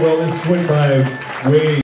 well, this went by way